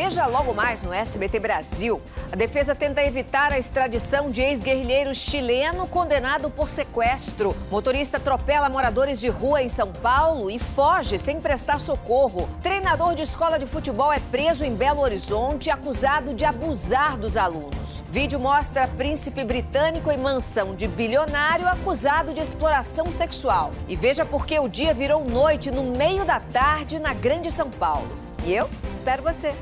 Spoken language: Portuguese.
Veja logo mais no SBT Brasil. A defesa tenta evitar a extradição de ex-guerrilheiro chileno condenado por sequestro. Motorista atropela moradores de rua em São Paulo e foge sem prestar socorro. Treinador de escola de futebol é preso em Belo Horizonte acusado de abusar dos alunos. Vídeo mostra príncipe britânico em mansão de bilionário acusado de exploração sexual. E veja por que o dia virou noite no meio da tarde na Grande São Paulo. E eu espero você.